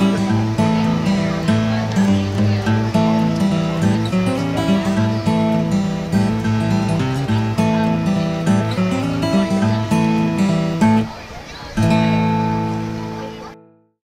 Yeah.